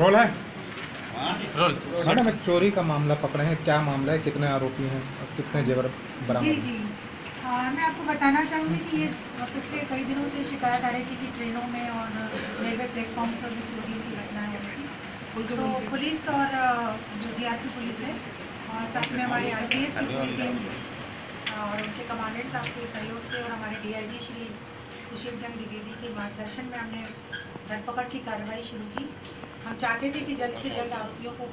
Role है? Role. Madam एक चोरी का मामला पकड़े हैं। क्या मामला है? कितने आरोपी हैं? और कितने जेवर बरामद जी जी। हाँ मैं आपको बताना चाहूँगी कि ये पिछले कई दिनों से शिकायत आ रही थी कि ट्रेनों में और रेलवे प्लेटफॉर्म पर भी चोरी की घटना है। तो पुलिस और अ, जो जीआरपी पुलिस है और साथ में हमारे आरपीएफ की पूरी टीम और उनके कमांडेंट साहब के सहयोग से और हमारे डीआईजी श्री सुशील चंद द्विवेदी के मार्गदर्शन में हमने धरपकड़ की कार्रवाई शुरू की। हम चाहते थे कि जल्द से जल्द आरोपियों को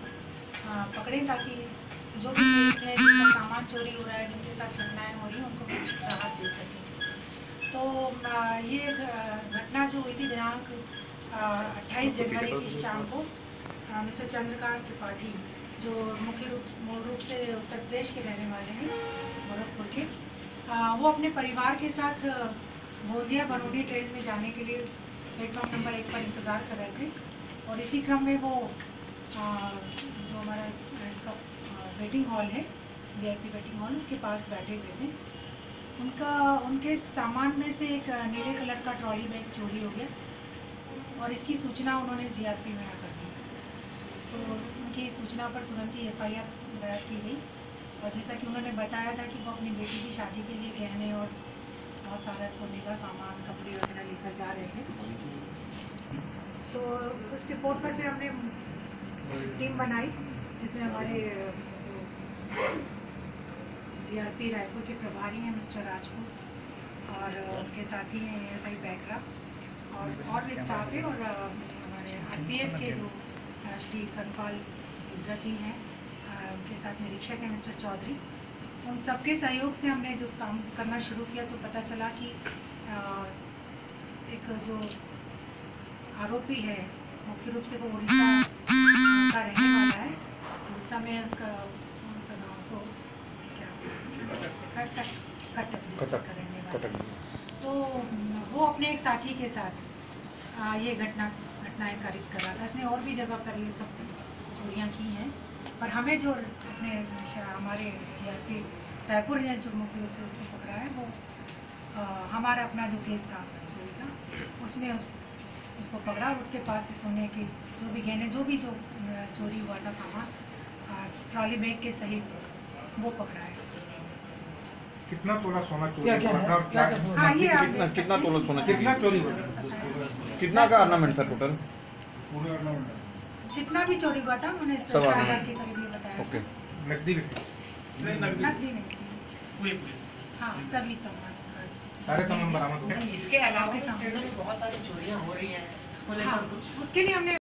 पकड़ें ताकि जो भी है जिनका सामान चोरी हो रहा है जिनके साथ घटनाएँ हो रही हैं उनको कुछ राहत दे सकें। तो ये घटना जो हुई थी दिनांक अट्ठाईस जनवरी की शाम को मिस्टर चंद्रकांत त्रिपाठी जो मुख्य रूप मूल रूप से उत्तर प्रदेश के रहने वाले हैं गोरखपुर के वो अपने परिवार के साथ गोंदिया बरौनी ट्रेन में जाने के लिए प्लेटफॉर्म नंबर एक पर इंतज़ार कर रहे थे और इसी क्रम में वो अ, जो हमारा इसका वेटिंग हॉल है वीआईपी वेटिंग हॉल उसके पास बैठे हुए थे। उनका उनके सामान में से एक नीले कलर का ट्रॉली बैग चोरी हो गया और इसकी सूचना उन्होंने जीआरपी में आकर दी। तो उनकी सूचना पर तुरंत ही एफआईआर दायर की गई और जैसा कि उन्होंने बताया था कि वो अपनी बेटी की शादी के लिए गहने और सारा सोने का सामान, कपड़े वगैरह लेकर जा रहे थे। तो उस रिपोर्ट पर फिर हमने टीम बनाई, जिसमें हमारे जीआरपी रायपुर के प्रभारी हैं, मिस्टर राजपूत, और उनके साथी हैं एस आई बैकरा, और और भी स्टाफ है, और, हमारे आरपीएफ के जो श्री कनपाल गुजर जी हैं उनके साथ निरीक्षक हैं मिस्टर चौधरी। उन सबके सहयोग से हमने जो काम करना शुरू किया तो पता चला कि अ, एक जो आरोपी है मुख्य रूप से वो उड़ीसा का रहने वाला है। उड़ीसा में उसका कौन सा गाँव को क्या कटक कटक रहने वाला तो वो अपने एक साथी के साथ आ, ये घटना घटनाएँ कारित कर रहा था। इसने और भी जगह पर ये सब चोरियाँ की हैं। पर हमें जो अपने हमारे टीआरपी रायपुर ने जो मुख्य रूप से उसको पकड़ा है वो आ, हमारा अपना जो केस था चोरी का उसमें उसको पकड़ा और उसके पास से सोने के जो भी गहने जो भी जो चोरी हुआ था सामान ट्रॉली बैग के सहित वो पकड़ा है। कितना तोला सोना चोरी क्या- क्या हुआ? था? और क्या क्या- क्या- हाँ ये कितना कितना तोला। सोना कितना चोरी हुआ कितना का ऑर्नामेंट था टोटल जितना भी चोरी हुआ था उन्होंने सब चार हज़ार के करीब ये बताया। ओके। नकदी भी नकदी नहीं पुलिस हाँ सभी सामान सारे सामान बरामद हो गए इसके अलावा बहुत सारी चोरियाँ हो रही हैं। हाँ उसके लिए हमने